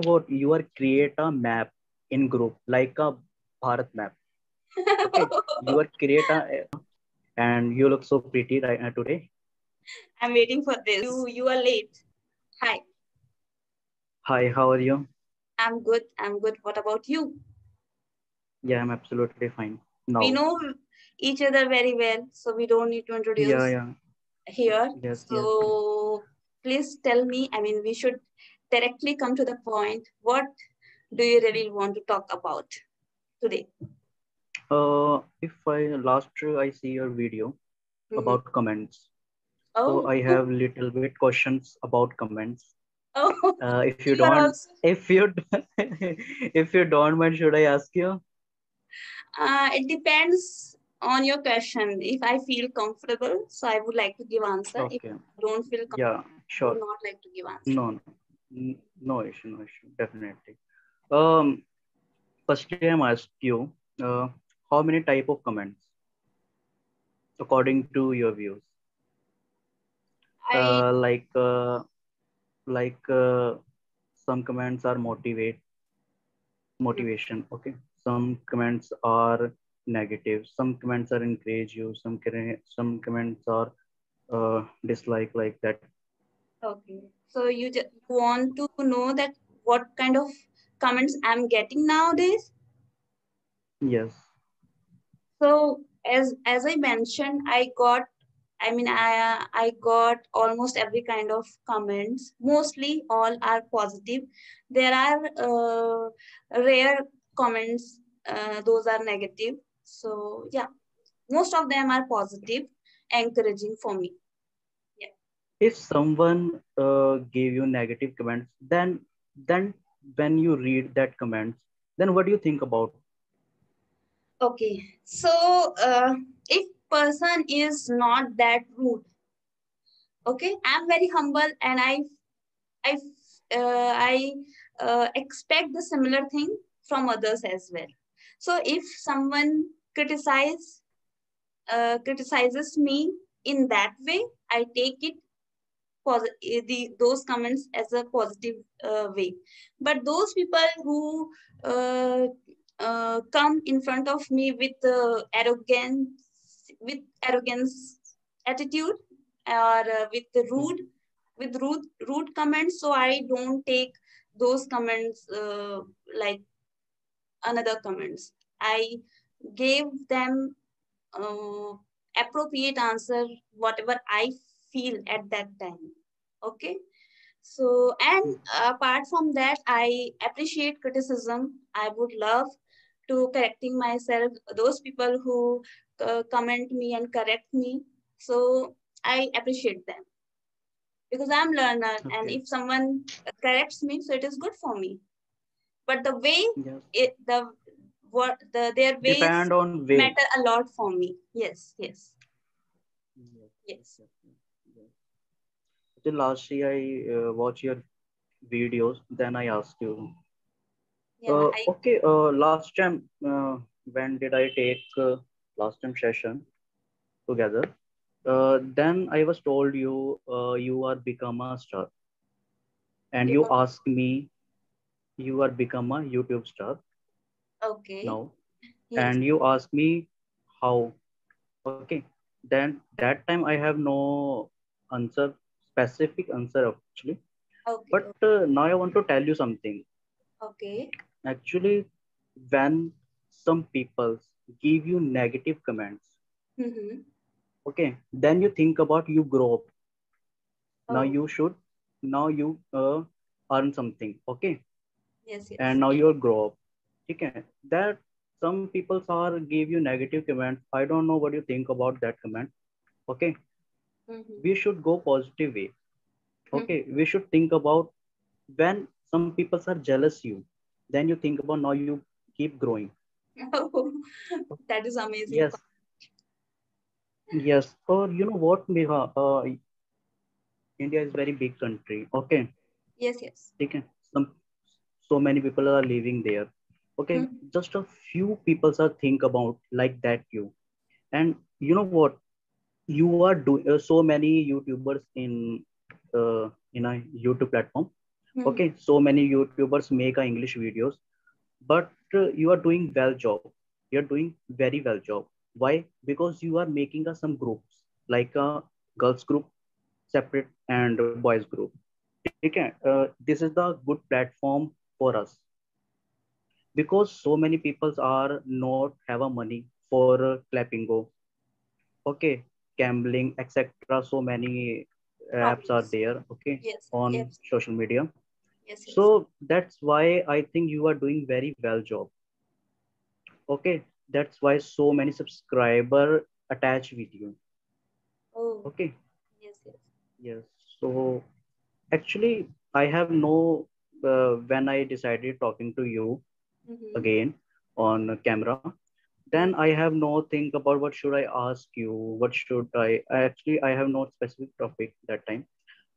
what you are create a map in group like a Bharat map. Okay, you are create a and you look so pretty right now today. I'm waiting for this. You you are late. Hi. Hi, how are you? I'm good. I'm good. What about you? Yeah, I'm absolutely fine. Now. We know each other very well, so we don't need to introduce Yeah, yeah. here. Yes, yes. So please tell me. I mean, we should directly come to the point. What do you really want to talk about today? Uh, if I last I see your video Mhm. about comments, oh, so I have little bit questions about comments. oh, Uh, if you you don't, also- if you if you don't mind, should I ask you? Uh, it depends on your question. If I feel comfortable, so I would like to give answer. If Okay. I don't feel comfortable, Yeah, I sure. would not like to give answer. No, no, no issue, no issue, definitely. Um, firstly, I'm ask you, uh, how many type of comments, according to your views? I Uh, like, uh, like uh, some comments are motivate, motivation. Okay, some comments are negative. Some comments are encourage you. Some some comments are uh, dislike like that. Okay. So you just want to know that what kind of comments I'm getting nowadays? Yes. So as as I mentioned, I got. I mean, I I got almost every kind of comments. Mostly all are positive. There are uh, rare comments. Uh, those are negative. So yeah, most of them are positive, encouraging for me. If someone uh, gave you negative comments then then when you read that comments then what do you think about Okay, so uh, if person is not that rude, okay, I'm very humble and I I uh, I uh, expect the similar thing from others as well. So if someone criticize uh, criticizes me in that way, I take it the those comments as a positive uh, way. But those people who uh, uh, come in front of me with uh, arrogance, with arrogance attitude, or uh, with the rude, with rude, rude comments. So I don't take those comments uh, like another comments. I gave them appropriate answer, whatever I feel at that time. Okay. So, and apart from that, I appreciate criticism. I would love to correcting myself. Those people who uh, comment me and correct me. So I appreciate them because I'm learner, and if someone corrects me, so it is good for me. But the way yes it the what the their ways depend on way matter a lot for me. Yes, yes. yes, yes. Till lastly i uh, watch your videos. Then i ask you. Yeah, uh, I okay uh, last time uh, when did i take uh, last time session together? Uh, then i was told you uh, you are become a star. And You you are- ask me you are become a youtube star. Okay. now Yes. and you ask me how. Okay. Then that time i have no answer specific answer actually Okay. but uh, now i want to tell you something okay. actually when some people give you negative comments Mm-hmm. okay then you think about you grow up now Oh, you should now you uh, earn something okay yes, yes. and now you'll grow up okay that some people are give you negative comments i don't know what you think about that comment okay Mhm. we should go positive way. Okay we should think about when some people are jealous you then you think about now you keep growing. That is amazing. yes. Yes. Or you know what Megha, uh, india is very big country okay? Yes, yes. okay some so many people are living there okay? Mhm. just a few people are think about like that you. And you know what you are doing uh, so many youtubers in uh, in a youtube platform. Mhm. okay so many youtubers make a english videos but uh, you are doing well job. You're doing very well job. Why? Because you are making a, some groups like a girls group separate and boys group. Okay uh, this is the good platform for us. Because so many people are not have a money for uh, clapping go. Okay gambling etc so many apps are there okay Yes. on Yes. social media Yes. yes. so that's why i think you are doing very well job okay that's why so many subscriber attach with you oh. okay Yes. Yes. yes so actually i have no uh, when i decided talking to you Mhm. again on camera then i have no think about what should i ask you what should i I actually i have no specific topic that time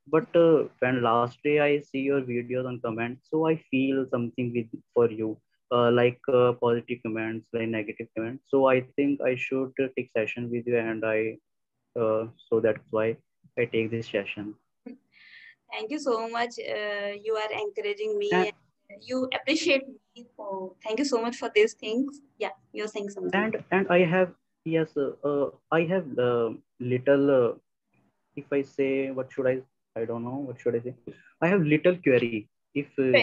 but uh, when last day i see your videos and comments so i feel something with for you uh, like uh, positive comments like negative comments so i think i should uh, take session with you and i uh, so that's why i take this session Thank you so much. Uh, you are encouraging me. And you appreciate me. For, thank you so much for these things. Yeah, you're saying something. and and i have yes uh, uh, i have uh, little uh, if I say what should I I don't know what should I say I have little query if uh,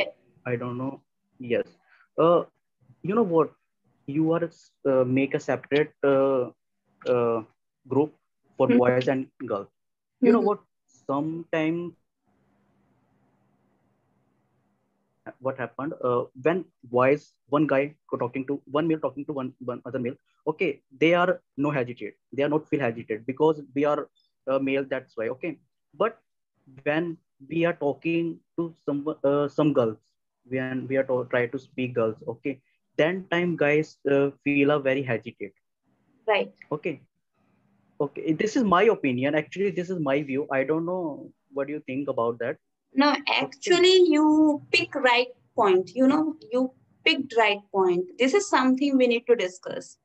I don't know yes uh you know what you are uh, make a separate uh, uh, group for Mhm. boys and girls you know Mhm. what sometimes what happened uh, when boys one guy talking to one male talking to one, one other male okay they are no hesitate. They are not feel hesitate because we are uh, male that's why okay. But when we are talking to some uh, some girls when we are to, try to speak girls okay then time guys uh, feel a very hesitate. Right. okay. Okay this is my opinion. Actually this is my view. I don't know what do you think about that No, actually, you pick right point. You know, you picked right point. This is something we need to discuss.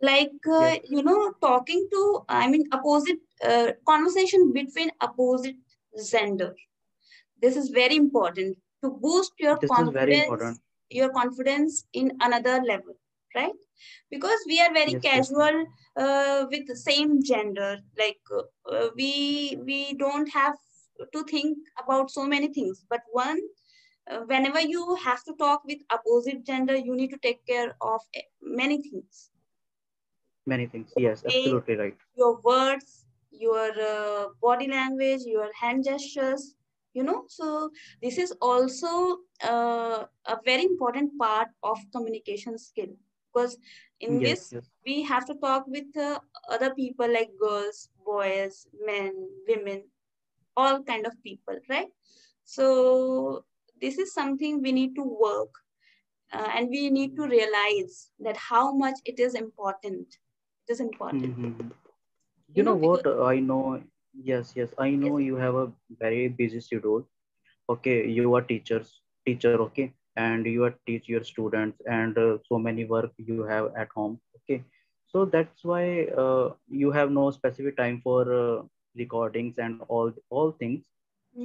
Like, uh, yes you know, talking to, I mean, opposite, uh, conversation between opposite gender. This is very important to boost your this confidence, your confidence in another level, right? Because we are very yes yes casual uh, with the same gender. Like, uh, we we don't have to think about so many things. But one uh, whenever you have to talk with opposite gender you need to take care of eh, many things. Many things. Yes absolutely right. your words your uh, body language your hand gestures you know. So this is also uh, a very important part of communication skill. Because in yes this yes. we have to talk with uh, other people like girls boys men women all kind of people right? So this is something we need to work uh, and we need to realize that how much it is important. It is important. Hmm you you know know because what i know yes yes i know yes. you have a very busy schedule. Okay you are teachers teacher okay? And you are teach your students and uh, so many work you have at home okay? So that's why uh, you have no specific time for uh, recordings and all all things.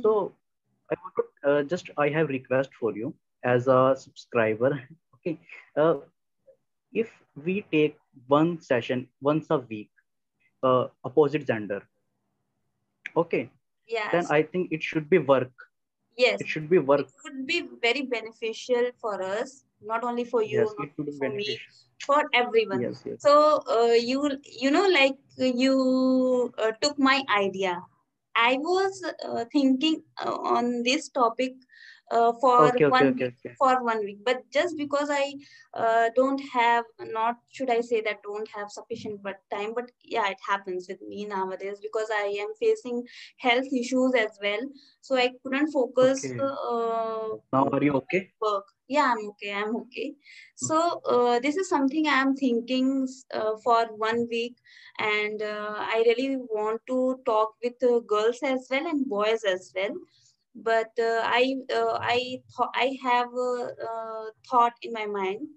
So Mhm. i want to uh, just i have request for you as a subscriber okay? Uh, if we take one session once a week uh, opposite gender okay? Yeah. then i think it should be work. Yes. It should be work. It would be very beneficial for us not only for you yes not it would only be for me for everyone. Yes yes. So uh, you you know like you uh, took my idea. I was uh, thinking uh, on this topic uh, for okay one okay week okay. for one week. But just because i uh, don't have not should i say that don't have sufficient but time but yeah it happens with me nowadays because i am facing health issues as well. So i couldn't focus uh, now are you okay? work. Yeah i'm okay i'm okay. So uh, this is something i'm thinking uh, for one week. And uh, i really want to talk with uh, girls as well and boys as well but uh, i uh, i th- i have a uh, thought in my mind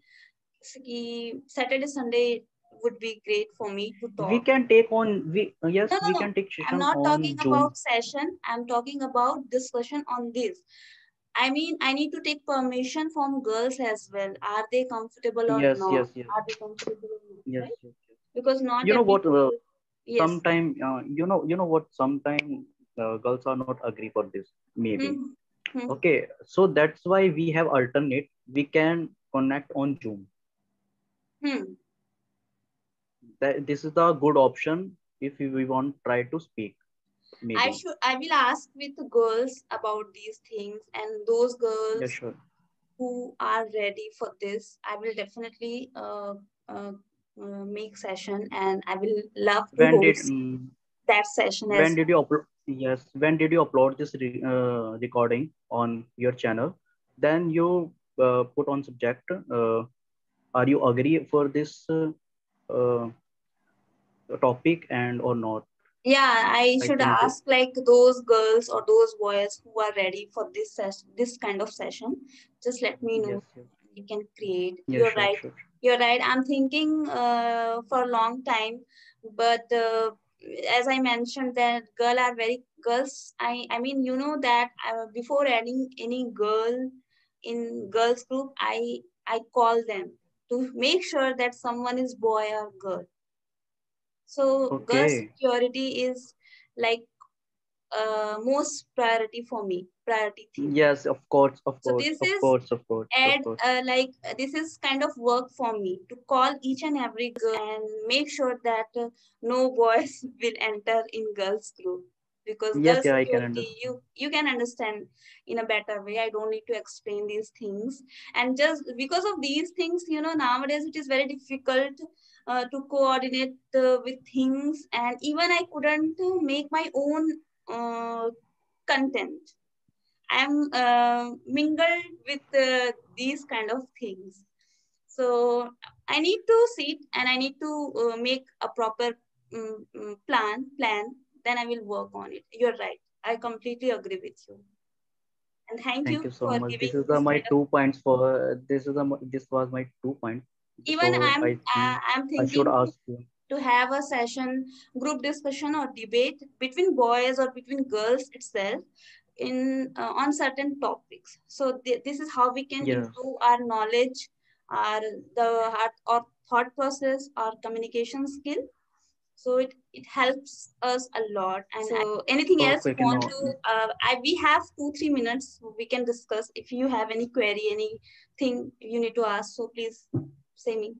saturday sunday would be great for me to we can take on we uh, yes no no we no can take i'm not talking zoom about session i'm talking about discussion on this I mean, I need to take permission from girls as well. Are they comfortable or yes not? yes yes Are they comfortable yes, Right? yes, yes. Because not you know what uh, yes. sometime uh, you know you know what sometime uh, girls are not agree for this maybe Mhm. Mhm. okay so that's why we have alternate we can connect on zoom Hmm. that this is the good option if we want try to speak maybe I should. I will ask with the girls about these things, and those girls yeah sure who are ready for this, I will definitely uh, uh, uh, make session, and I will love to when did host mm, that session as when did you upload yes. When did you upload this re, uh, recording on your channel? Then you uh, put on subject uh, are you agree for this uh, uh, topic and or not? Yeah i should ask like those girls or those boys who are ready for this this kind of session just let me know. Yes yes. We can create. Yeah you're sure right. sure. You're right. I'm thinking uh, for a long time but uh, as i mentioned that girl are very girls i i mean you know that uh, before adding any girl in girls group i i call them to make sure that someone is boy or girl. So girl okay security is like uh, most priority for me priority thing yes of course of so course this of is course of course of and course. uh, like uh, this is kind of work for me to call each and every girl and make sure that uh, no boys will enter in girls group because yes yeah i can you you can understand in a better way. I don't need to explain these things. And just because of these things you know nowadays it is very difficult uh, to coordinate uh, with things and even i couldn't uh, make my own uh, content I'm uh, mingled with uh, these kind of things. So I need to sit and I need to uh, make a proper um, plan. Plan. Then I will work on it. You're right. I completely agree with you. And thank thank you you so for much this is the my two points for this is the this was my two points Even so I'm i uh, I'm i should thinking ask you to have a session, group discussion or debate between boys or between girls itself in uh, on certain topics so th- this is how we can yes improve our knowledge our the heart or thought process our communication skill so it, it helps us a lot and so anything else you want to uh, I, we have two three minutes we can discuss if you have any query anything you need to ask so please say me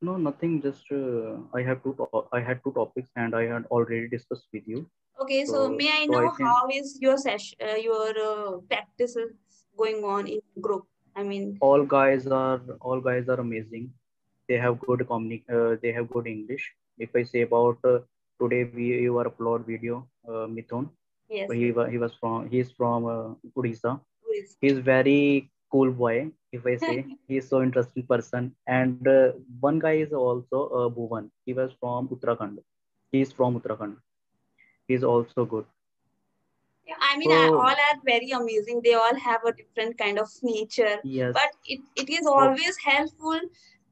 No, nothing. Just uh, I have two. To- I had two topics, and I had already discussed with you. Okay so So, may i so know I think how is your session uh, your uh, practices going on in group i mean all guys are all guys are amazing. They have good communi- uh, They have good English. If I say about uh, today, we you are upload video, uh, Mithun. yes He he was from he is from uh, Odisha. He is very cool boy. If I say he is so interesting person. And uh, one guy is also uh, Bhuvan. He was from Uttarakhand. He is from Uttarakhand. Is also good. Yeah, I mean, So all are very amazing. They all have a different kind of nature, yes, but it, it is always helpful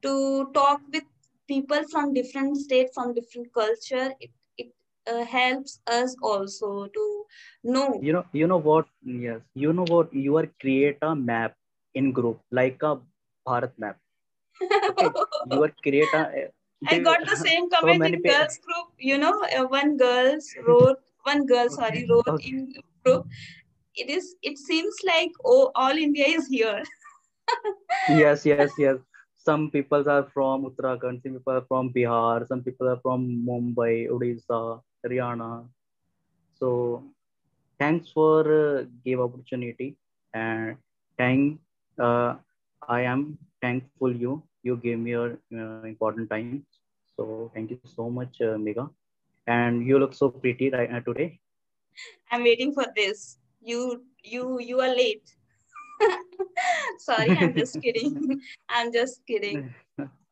to talk with people from different state, from different culture. It, it uh, helps us also to know. you know you know what? Yes, you know what? You are create a map in group like a Bharat map. Okay, you are create a I got the same comment in girls group. You know, uh, one girls wrote, one girl, sorry, wrote okay in group. It is. It seems like oh, all India is here. yes yes yes. Some people are from Uttarakhand. Some people are from Bihar. Some people are from Mumbai, Odisha, Haryana. So thanks for uh, give opportunity and thank uh, i am thankful you you gave me your uh, important time so thank you so much uh, Megha and you look so pretty right now today I'm waiting for this. You you you are late. Sorry, I'm just kidding. I'm just kidding.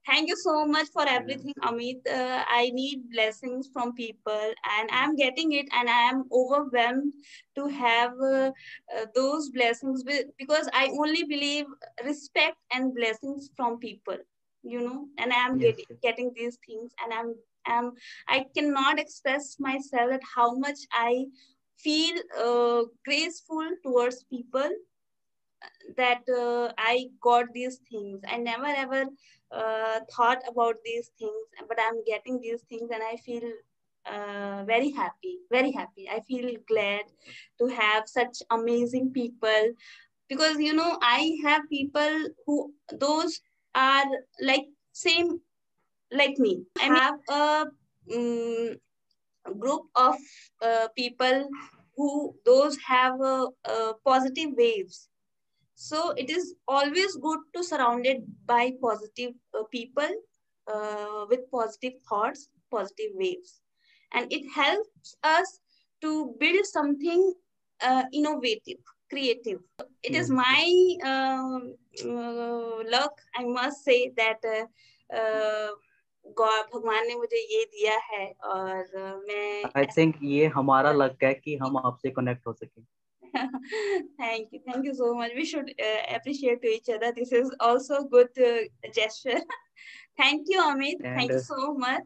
Thank you so much for everything, Amit. Uh, I need blessings from people, and I'm getting it, and I am overwhelmed to have uh, uh, those blessings because I only believe respect and blessings from people, you know, and I'm yes getting getting these things, and I'm am I cannot express myself at how much I feel uh, graceful towards people that uh, I got these things. I never ever uh, thought about these things, but I'm getting these things and I feel uh, very happy, very happy. I feel glad to have such amazing people because you know I have people who those are like same like me. I have a um, group of uh, people who those have uh, uh, positive waves so it is always good to surrounded by positive uh, people uh, with positive thoughts positive waves and it helps us to build something uh, innovative creative it is my um, uh, luck i must say that God भगवान ने मुझे ये दिया है और मैं I think ये हमारा लक है कि हम आपसे कनेक्ट हो सके thank you. Thank you so much. We should uh, appreciate to each other. This is also good uh, gesture. Thank you amit. And, thank you so much